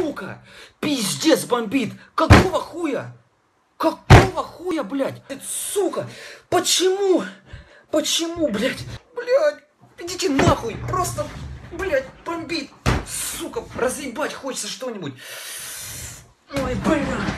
сука! Пиздец бомбит! Какого хуя? Какого хуя, блядь? Сука! Почему? Почему, блядь? Блядь! Идите нахуй! Просто, блядь, бомбит! Сука, разъебать хочется что-нибудь! Ой, блядь!